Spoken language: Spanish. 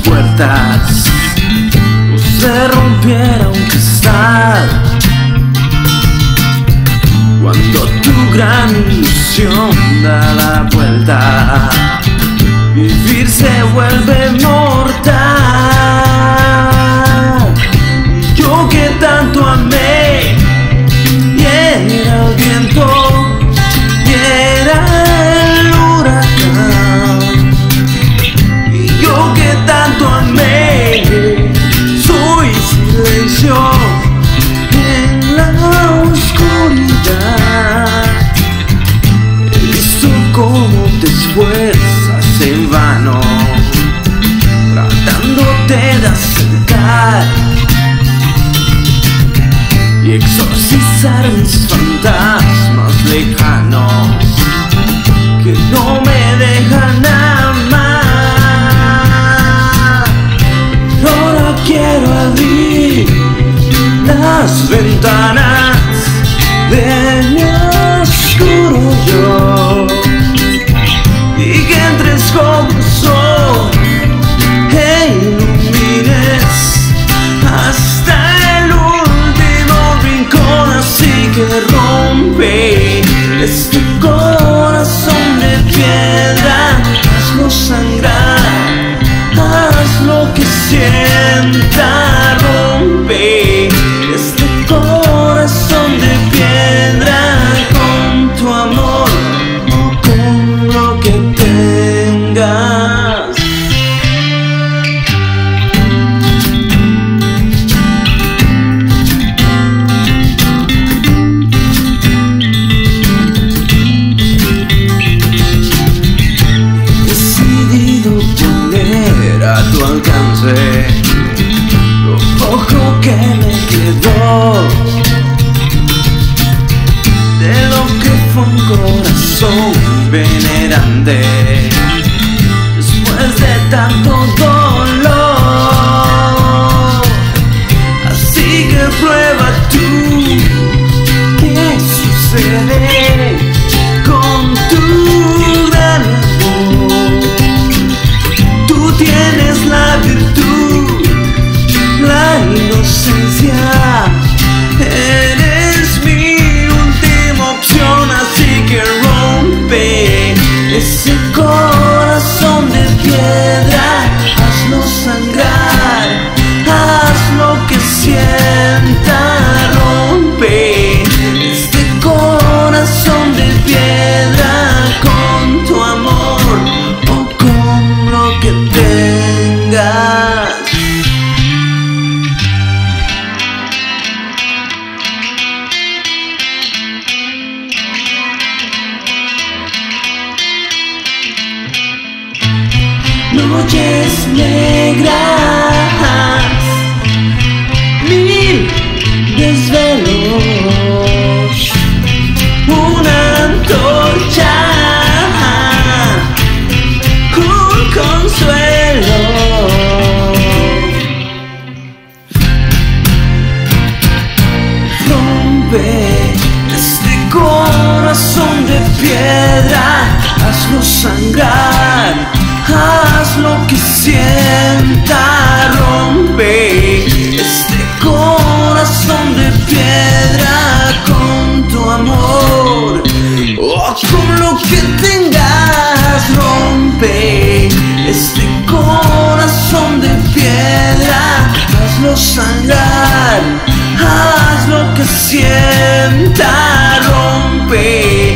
puertas o se rompiera un cristal. Cuando tu gran ilusión da la vuelta, vivir se vuelve mortal. Yo que tanto amé, y era el viento, tratándote de acercar y exorcizar mis fantasmas lejanos que no me dejan amar. Ahora quiero abrir las ventanas de mi oscuro yo y que entres como rompe este corazón de piedra hazlo sangrar haz lo que sienta después de tanto dolor. Así que prueba tú qué sucede con tu amor. Tú tienes la virtud, la inocencia. Ese corazón de piedra. Hazlo sangrar, haz lo que sienta, rompe este corazón de piedra con tu amor o con lo que tengas. Noches negras, mil desvelos, una antorcha, un consuelo. Rompe este corazón de piedra, hazlo sangrar, lo que sienta, rompe este corazón de piedra con tu amor. O con lo que tengas, rompe. Este corazón de piedra, hazlo sangrar, haz lo que sienta, rompe